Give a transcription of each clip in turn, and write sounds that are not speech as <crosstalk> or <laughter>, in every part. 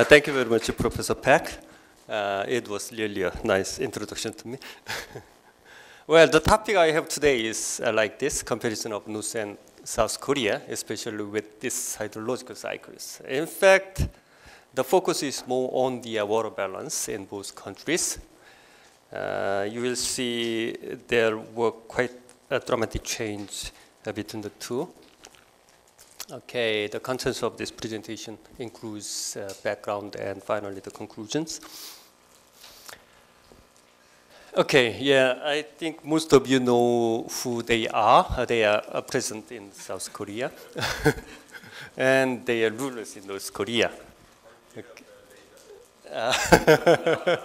Uh, thank you very much, Professor Peck. Uh, it was really a nice introduction to me. <laughs> well, the topic I have today is uh, like this, comparison of North and South Korea, especially with these hydrological cycles. In fact, the focus is more on the uh, water balance in both countries. Uh, you will see there were quite a dramatic change uh, between the two. Okay, the contents of this presentation includes uh, background and finally the conclusions. Okay, yeah, I think most of you know who they are. Uh, they are uh, present in South Korea, <laughs> and they are rulers in North Korea. Okay. <laughs>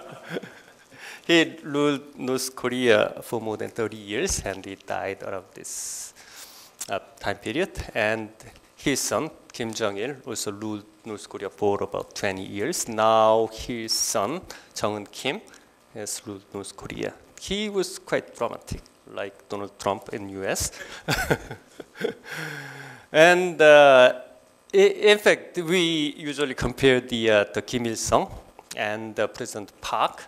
He ruled North Korea for more than 30 years, and he died around this uh, time period. And his son, Kim Jong-il, also ruled North Korea for about 20 years. Now his son, Jong-un Kim, has ruled North Korea. He was quite dramatic, like Donald Trump in the US. <laughs> and uh, in fact, we usually compare the, uh, the Kim Il-sung and uh, President Park,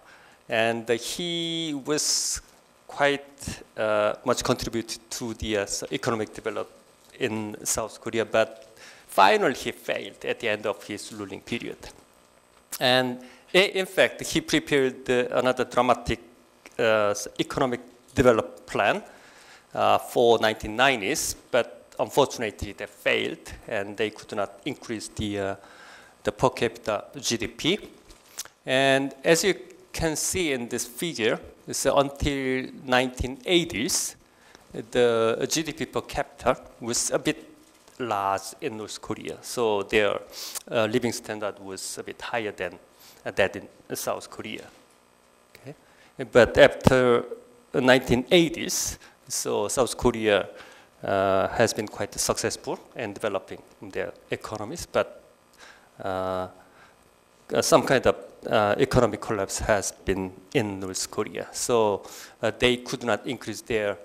and he was quite uh, much contributed to the uh, economic development in South Korea, but finally he failed at the end of his ruling period. And in fact, he prepared uh, another dramatic uh, economic development plan uh, for 1990s, but unfortunately they failed and they could not increase the, uh, the per capita GDP. And as you can see in this figure, so until 1980s, the GDP per capita was a bit large in North Korea. So their uh, living standard was a bit higher than uh, that in South Korea. Okay? But after the 1980s, so South Korea uh, has been quite successful in developing their economies, but uh, uh some kind of uh, economic collapse has been in North Korea. So they could not increase their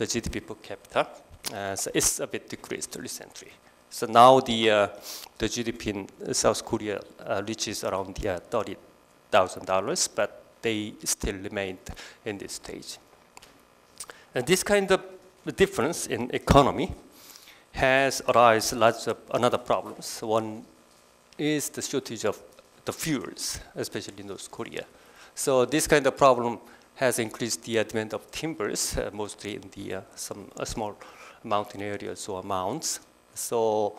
the GDP per capita. Uh, so it's a bit decreased recently. So now the, uh, the GDP in South Korea uh, reaches around the, $30,000, but they still remained in this stage. And this kind of difference in economy has arised lots of another problems. One is the shortage of the fuels, especially in North Korea. So this kind of problem has increased the advent of timbers, uh, mostly in the uh, some uh, small mountain areas or mounds. So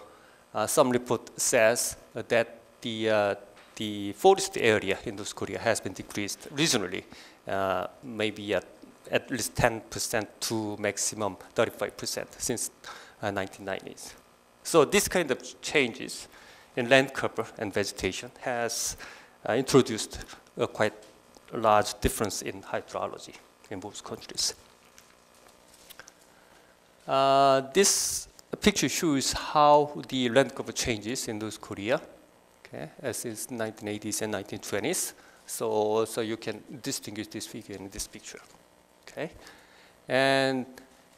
some report says that the the forest area in North Korea has been decreased regionally, uh, maybe at, at least 10% to maximum 35% since uh, 1990s. So this kind of changes in land cover and vegetation has uh, introduced quite large difference in hydrology in both countries. Uh, this picture shows how the land cover changes in North Korea, okay, as is 1980s and 1920s. So, so you can distinguish this figure in this picture, okay. And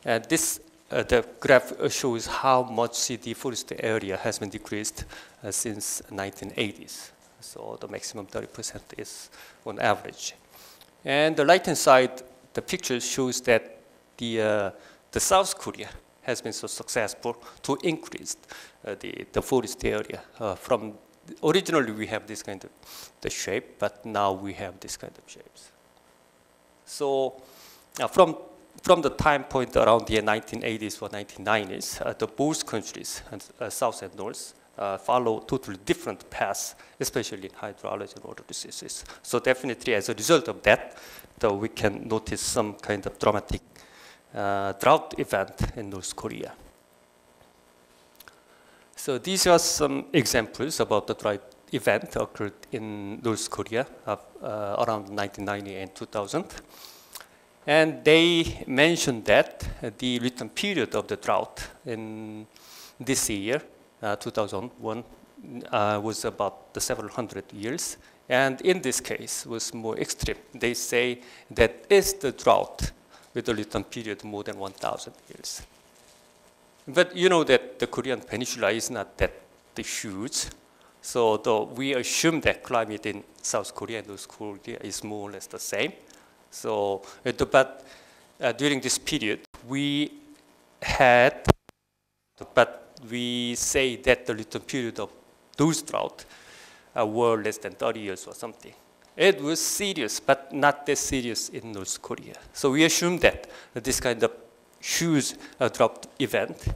uh, this uh, the graph shows how much the forest area has been decreased uh, since 1980s. So the maximum 30% is on average. And the right-hand side, the picture shows that the, uh, the South Korea has been so successful to increase uh, the, the forest area uh, from originally we have this kind of the shape, but now we have this kind of shapes. So uh, from from the time point around the 1980s or 1990s, uh, the both countries, uh, South and North, uh, follow totally different paths, especially in hydrology and water diseases. So definitely as a result of that, though we can notice some kind of dramatic uh, drought event in North Korea. So these are some examples about the drought event occurred in North Korea uh, around 1990 and 2000. And they mentioned that the return period of the drought in this year 2001 uh, was about the several hundred years. And in this case was more extreme. They say that is the drought with a return period more than 1,000 years. But you know that the Korean peninsula is not that huge. So the, we assume that climate in South Korea and North Korea is more or less the same. So, but uh, during this period, we had, but we say that the return period of those drought uh, were less than 30 years or something. It was serious, but not that serious in North Korea. So we assume that this kind of huge uh, drought event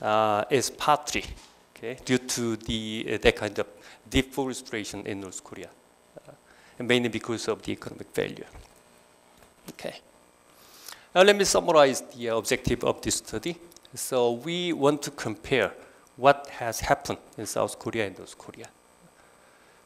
uh, is partly okay, due to the, uh, that kind of deforestation in North Korea, uh, mainly because of the economic failure. Okay. Now let me summarize the objective of this study. So we want to compare what has happened in South Korea and North Korea.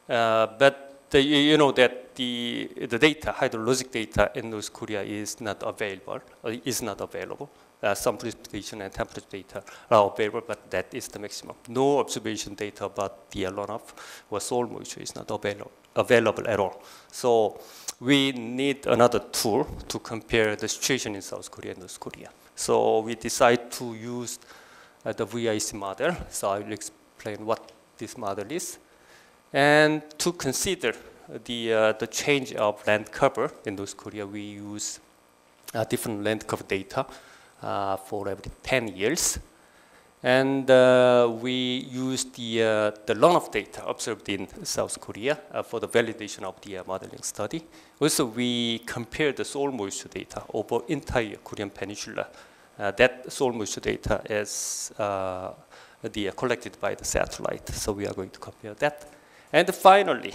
Uh, but the, you know that the, the data, hydrologic data in North Korea is not available, is not available uh, some precipitation and temperature data are available, but that is the maximum. No observation data about the runoff or soil moisture is not available, available at all. So we need another tool to compare the situation in South Korea and North Korea. So we decide to use uh, the VIC model. So I will explain what this model is. And to consider the, uh, the change of land cover in North Korea, we use uh, different land cover data uh, for every 10 years. And uh, we use the, uh, the runoff data observed in South Korea for the validation of the modeling study. Also, we compare the soil moisture data over entire Korean peninsula. Uh, that soil moisture data is the, collected by the satellite, so we are going to compare that. And finally,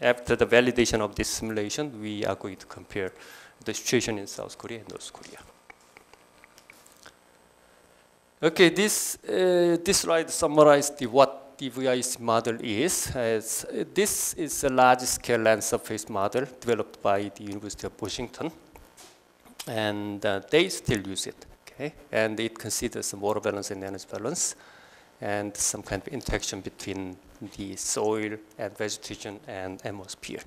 after the validation of this simulation, we are going to compare the situation in South Korea and North Korea. Okay, this, uh, this slide summarizes the, what the VIC model is. As, uh, this is a large-scale land surface model developed by the University of Washington. And uh, they still use it, okay? And it considers some water balance and energy balance and some kind of interaction between the soil and vegetation and atmosphere.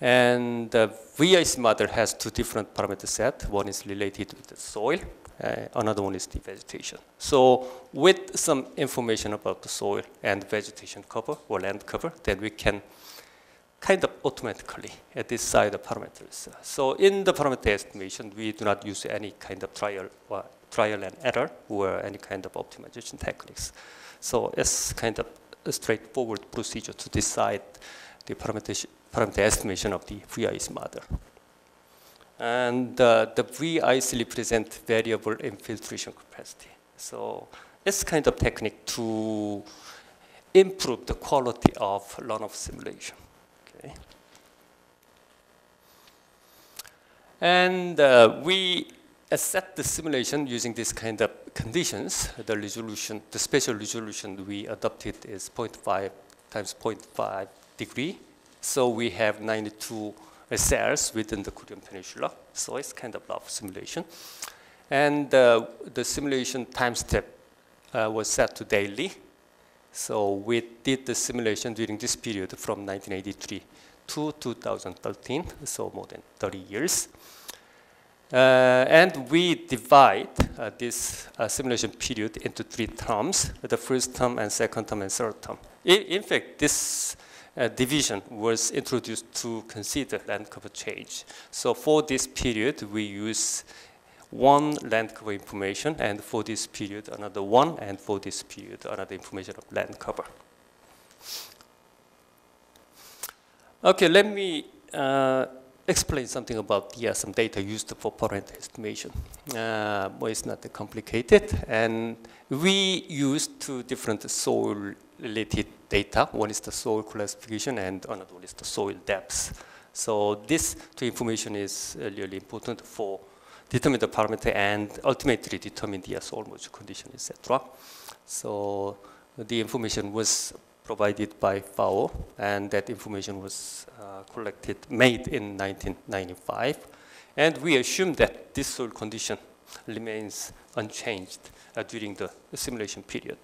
And the VIC model has two different parameter set. One is related to the soil uh, another one is the vegetation. So with some information about the soil and vegetation cover or land cover, then we can kind of automatically uh, decide the parameters. So in the parameter estimation, we do not use any kind of trial or trial and error or any kind of optimization techniques. So it's kind of a straightforward procedure to decide the parameter, parameter estimation of the VIC model. And uh, the VIC represent variable infiltration capacity. So it's kind of technique to improve the quality of runoff simulation. Okay. And uh, we set the simulation using this kind of conditions. The resolution, the spatial resolution we adopted is 0.5 times 0.5 degree. So we have 92 cells within the Korean Peninsula. So it's kind of rough simulation. And uh, the simulation time step uh, was set to daily. So we did the simulation during this period from 1983 to 2013, so more than 30 years. Uh, and we divide uh, this uh, simulation period into three terms, the first term and second term and third term. In, fact, this uh, division was introduced to consider land cover change. So for this period, we use one land cover information, and for this period, another one, and for this period, another information of land cover. Okay, let me uh, explain something about yeah, some data used for parameter estimation. Uh, well, it's not complicated, and we use two different soil related data. One is the soil classification and another one is the soil depth. So this two information is uh, really important for determine the parameter and ultimately determine the soil moisture condition, etc. So the information was provided by FAO, and that information was uh, collected, made in 1995. And we assume that this soil condition remains unchanged uh, during the simulation period.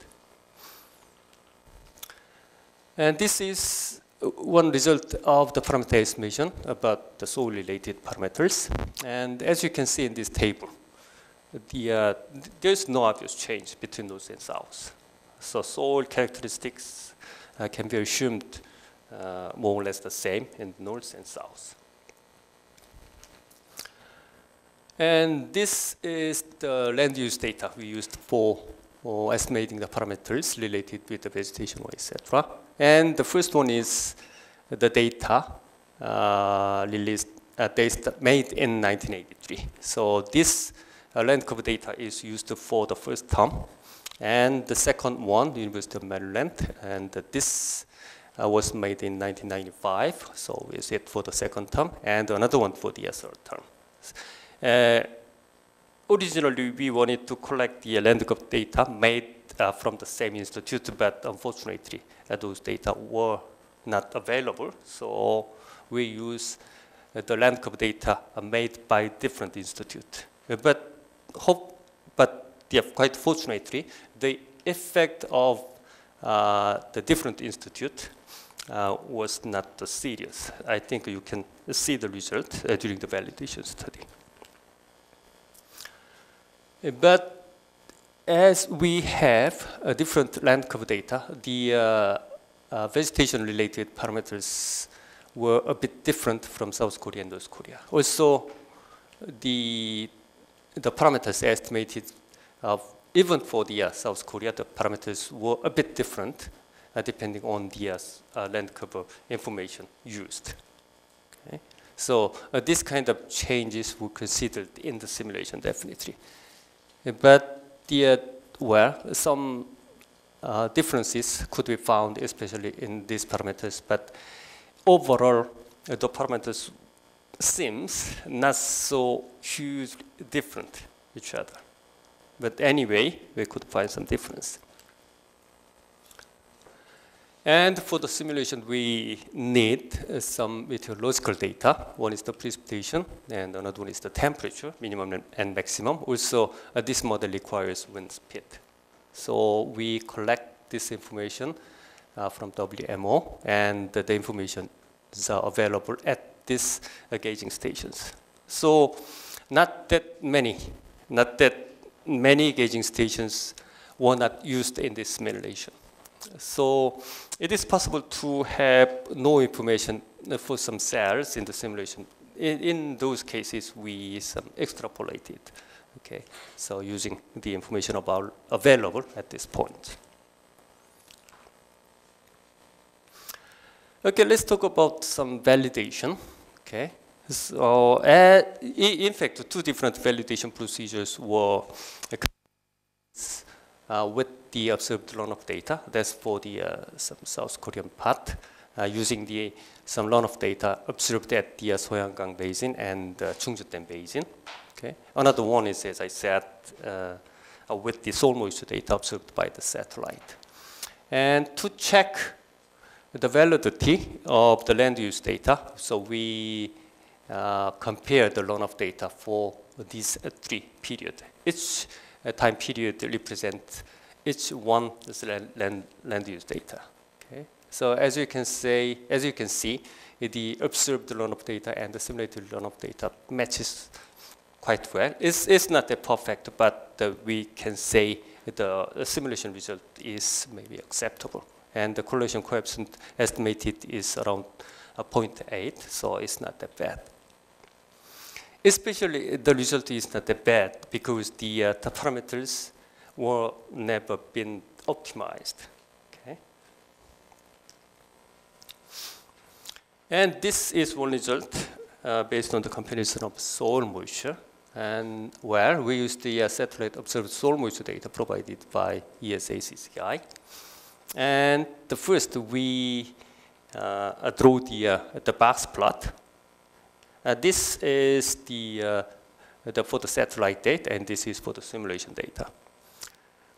And this is one result of the parameter estimation about the soil-related parameters. And as you can see in this table, the, uh, there's no obvious change between north and south. So soil characteristics can be assumed uh, more or less the same in north and south. And this is the land use data we used for uh, estimating the parameters related with the vegetation, etc. And the first one is the data uh, released, uh, made in 1983. So this uh, land cover data is used for the first term. And the second one, University of Maryland, and this uh, was made in 1995, so we it for the second term, and another one for the third term. Uh, originally, we wanted to collect the land cover data made uh, from the same institute, but unfortunately, uh, those data were not available, so we use uh, the land cover data made by different institute. but hope, but yeah, quite fortunately, the effect of uh, the different institute uh, was not serious. I think you can see the result uh, during the validation study. But as we have different land cover data, the uh, uh, vegetation-related parameters were a bit different from South Korea and North Korea. Also, the the parameters estimated, uh, even for the uh, South Korea, the parameters were a bit different uh, depending on the uh, uh, land cover information used. Okay? So uh, this kind of changes were considered in the simulation definitely. But the, well, some differences could be found, especially in these parameters, but overall, the parameters seems not so hugely different each other. But anyway, we could find some difference. And for the simulation, we need uh, some meteorological data. One is the precipitation, and another one is the temperature, minimum and maximum. Also, uh, this model requires wind speed. So we collect this information uh, from WMO, and the information is available at these uh, gauging stations. So not that many, not that many gauging stations were not used in this simulation. So it is possible to have no information for some cells in the simulation. In, in those cases, we some extrapolated. Okay, so using the information about available at this point. Okay, let's talk about some validation. Okay, so uh, in fact, two different validation procedures were uh, with the observed runoff data. That's for the uh, South Korean part, uh, using the some runoff data observed at the uh, Soyangang Basin and uh, Chungju Basin. Okay, another one is, as I said, uh, with the soil moisture data observed by the satellite. And to check the validity of the land use data. So we compare the runoff data for these uh, three periods. Each uh, time period represents each one land, land, use data. Okay? So as you can say, as you can see, the observed runoff data and the simulated runoff data matches quite well. It's, it's not perfect, but uh, we can say the, the simulation result is maybe acceptable and the correlation coefficient estimated is around uh, 0.8, so it's not that bad. Especially the result is not that bad because the, uh, the parameters were never been optimized. Okay. And this is one result uh, based on the comparison of soil moisture and where we use the uh, satellite observed soil moisture data provided by ESA CCI. And the first, we uh, draw the, uh, the box plot. Uh, this is the, the for the satellite data, and this is for the simulation data.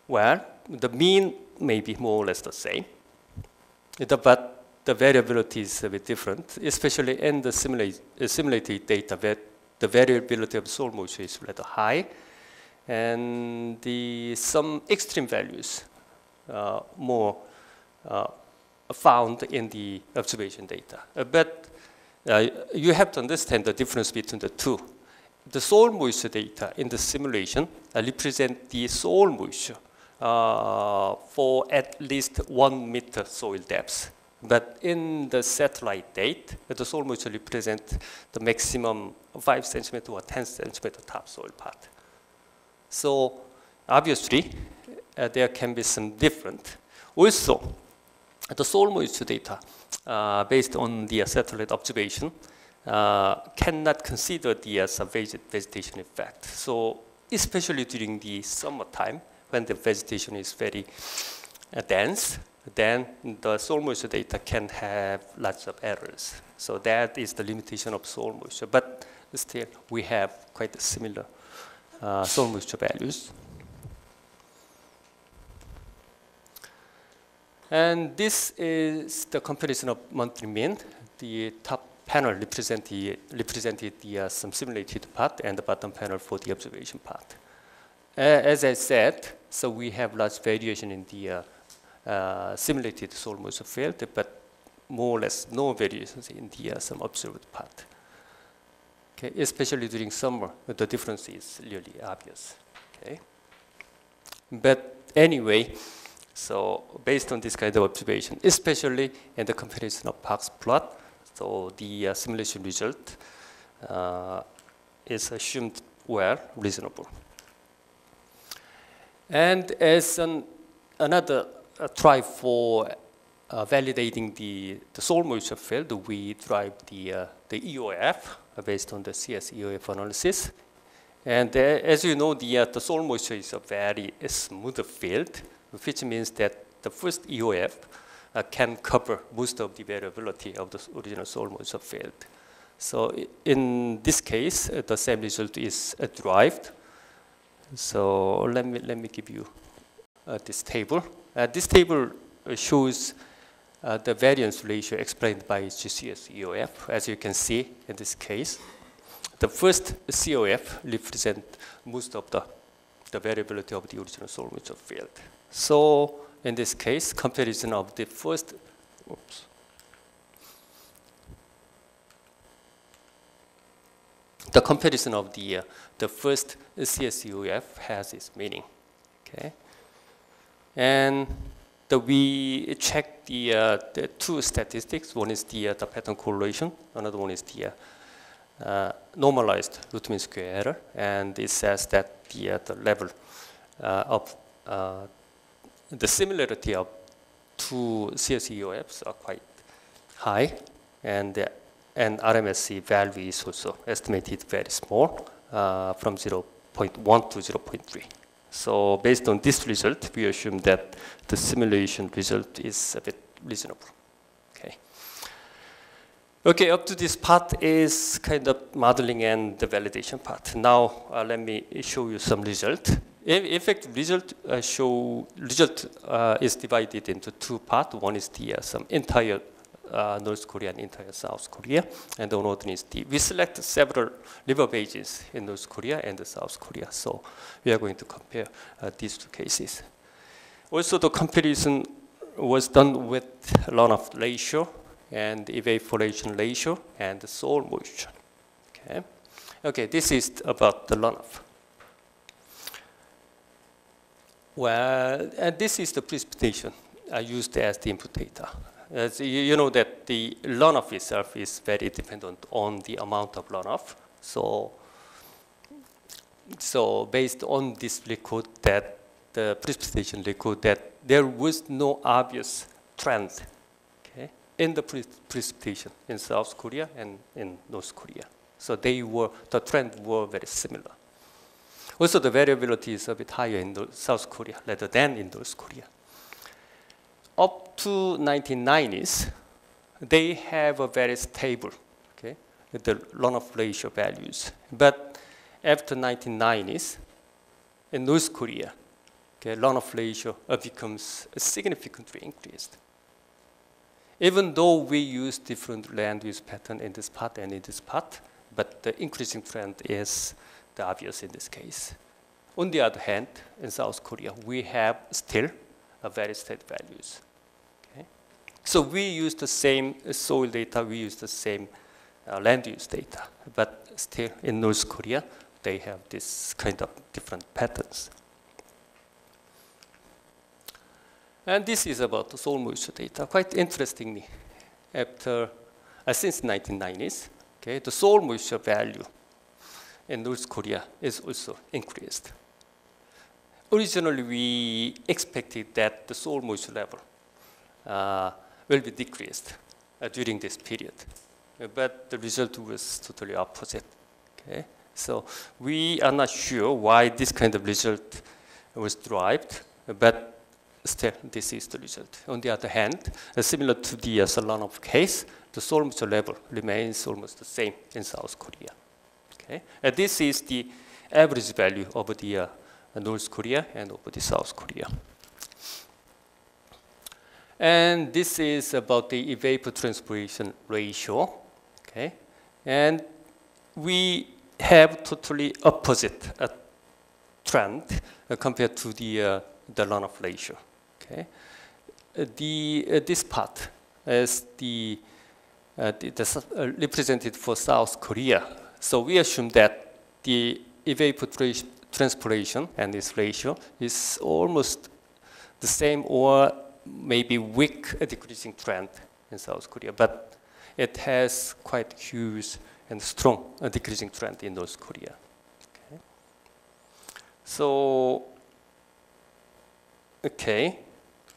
Well, the mean may be more or less the same, but the variability is a bit different, especially in the simulate, simulated data where the variability of soil moisture is rather high, and the, some extreme values uh, more uh, found in the observation data. Uh, but you have to understand the difference between the two. The soil moisture data in the simulation represent the soil moisture uh, for at least one meter soil depth. But in the satellite date, the soil moisture represents the maximum 5 centimeter or 10 centimeter topsoil part. So obviously, uh, there can be some different. Also, the soil moisture data uh, based on the satellite observation uh, cannot consider the uh, vegetation effect. So especially during the summertime, when the vegetation is very uh, dense, then the soil moisture data can have lots of errors. So that is the limitation of soil moisture. But still, we have quite similar uh, soil moisture values. And this is the comparison of monthly mean. The top panel represented, represented the, uh, some simulated part and the bottom panel for the observation part. Uh, as I said, so we have large variation in the uh, uh, simulated soil moisture field, but more or less no variations in the uh, some observed part. Okay, especially during summer, the difference is really obvious. Okay, but anyway, so based on this kind of observation, especially in the comparison of box plot, so the uh, simulation result uh, is assumed well reasonable. And as an, another uh, try for uh, validating the, the soil moisture field, we drive the, uh, the EOF based on the CS EOF analysis. And as you know, the, the soil moisture is a very smooth field, which means that the first EOF uh, can cover most of the variability of the original moisture field. So in this case, uh, the same result is uh, derived. So let me, let me give you uh, this table. Uh, this table shows uh, the variance ratio explained by GCS EOF. As you can see in this case, the first COF represents most of the, the variability of the original moisture field. So in this case, <laughs> comparison of the first, oops, the comparison of the, uh, the first CSEOF has its meaning, okay? And the, we check the, uh, the two statistics. One is the, uh, the pattern correlation. Another one is the uh, uh, normalized root mean square error. And it says that the, uh, the level of the similarity of two CSEOFs are quite high, and the and RMSE value is also estimated very small, uh, from 0.1 to 0.3. So based on this result, we assume that the simulation result is a bit reasonable. Okay. Okay, up to this part is kind of modeling and the validation part. Now uh, let me show you some result. In fact, result uh, show result uh, is divided into two parts. One is the uh, some entire uh, North Korea and entire South Korea, and the other is the we select several river basins in North Korea and South Korea. So we are going to compare uh, these two cases. Also, the comparison was done with runoff ratio and evaporation ratio and soil moisture. Okay, okay, this is about the runoff. Well, and this is the precipitation I used as the input data. As you, you know that the runoff itself is very dependent on the amount of runoff. So, so based on this record that the precipitation record that there was no obvious trend okay, in the pre precipitation in South Korea and in North Korea. So they were, the trend were very similar. Also, the variability is a bit higher in South Korea rather than in North Korea. Up to 1990s, they have a very stable, okay, the runoff ratio values. But after 1990s, in North Korea, okay, runoff ratio uh, becomes significantly increased. Even though we use different land use pattern in this part and in this part, but the increasing trend is the obvious in this case. On the other hand, in South Korea, we have still a very steady values. Okay? So we use the same soil data, we use the same uh, land use data, but still in North Korea, they have this kind of different patterns. And this is about the soil moisture data. Quite interestingly, after uh, since 1990s, okay, the soil moisture value in North Korea is also increased. Originally, we expected that the soil moisture level uh, will be decreased uh, during this period, but the result was totally opposite. Okay, so we are not sure why this kind of result was derived, but still, this is the result. On the other hand, uh, similar to the uh, runoff case, the soil moisture level remains almost the same in South Korea. Okay, and this is the average value of the uh, North Korea and of the South Korea. And this is about the evapotranspiration ratio. Okay, and we have totally opposite uh, trend uh, compared to the uh, the runoff ratio. Okay, uh, the uh, this part is the uh, the, the represented for South Korea. So we assume that the evapotranspiration and this ratio is almost the same or maybe weak decreasing trend in South Korea, but it has quite huge and strong decreasing trend in North Korea. Okay. So, okay,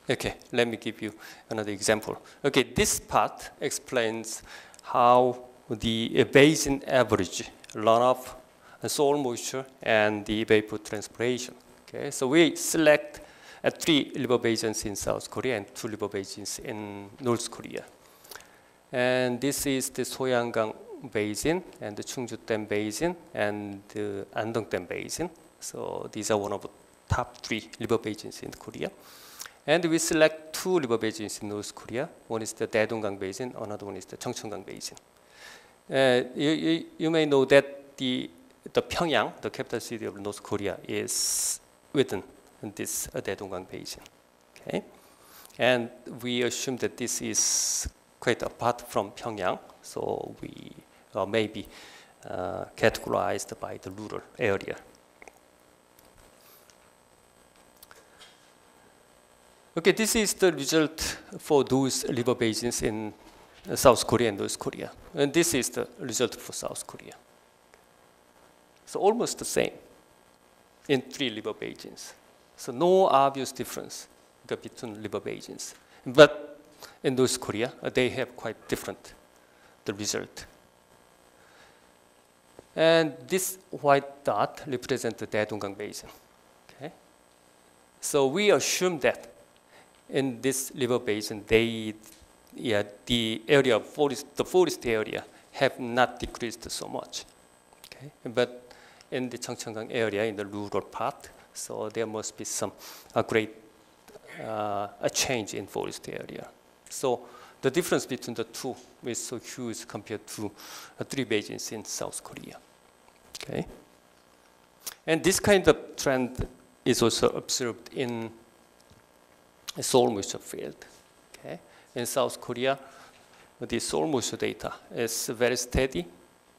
okay, let me give you another example. Okay, this part explains how the basin average runoff and soil moisture and the evapotranspiration. Okay, so we select uh, three river basins in South Korea and two river basins in North Korea. And this is the Soyangang Basin and the Chungju Dam Basin and the Andong Dam Basin. So these are one of the top three river basins in Korea. And we select two river basins in North Korea. One is the Daedonggang Basin, another one is the Cheongcheongang Basin. You, you, you, may know that the, the Pyongyang, the capital city of North Korea, is within this uh, Daedonggang Basin. Okay? And we assume that this is quite apart from Pyongyang, so we uh, may be uh, categorized by the rural area. Okay, this is the result for those river basins in South Korea and North Korea. And this is the result for South Korea. So almost the same in three river basins. So no obvious difference between river basins. But in North Korea, uh, they have quite different the result. And this white dot represents the Daedonggang Basin. Okay? So we assume that in this river basin, they, yeah, the area of forest, the forest area have not decreased so much. Okay? But in the Cheongcheongang area, in the rural part, so there must be some a great uh, a change in forest area. So the difference between the two is so huge compared to uh, three basins in South Korea. Okay, and this kind of trend is also observed in soil moisture field. In South Korea, the soil moisture data is very steady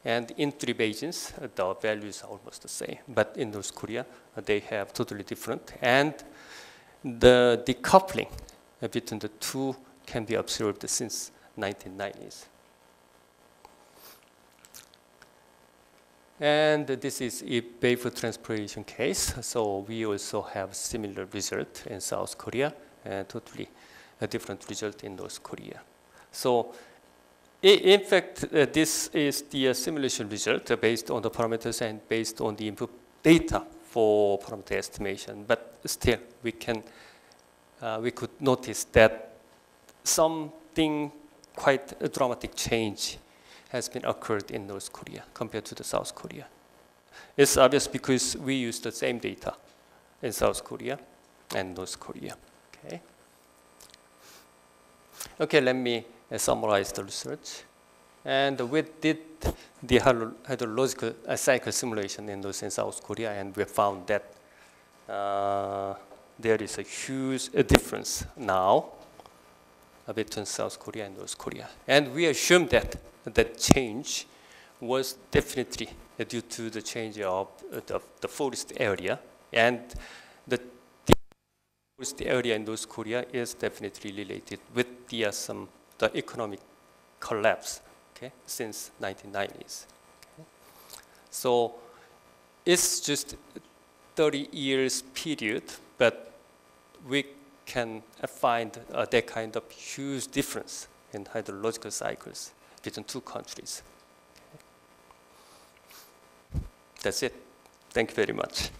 and in three basins, uh, the values are almost the same. But in North Korea, they have totally different. And the decoupling between the two can be observed since 1990s. And this is a evapotranspiration case. So we also have similar result in South Korea and totally a different result in North Korea. So in fact, uh, this is the uh, simulation result uh, based on the parameters and based on the input data for parameter estimation. But still, we can uh, we could notice that something quite a dramatic change has been occurred in North Korea compared to the South Korea. It's obvious because we use the same data in South Korea and North Korea. Okay. Okay, let me uh, summarize the research. And we did the hydrological uh, cycle simulation in those in South Korea, and we found that uh, there is a huge difference now between South Korea and North Korea. And we assume that that change was definitely due to the change of the, the forest area and the forest area in North Korea is definitely related with the uh, some the economic collapse okay, since 1990s. Okay. So it's just 30 years period, but we can find uh, that kind of huge difference in hydrological cycles between two countries. That's it. Thank you very much.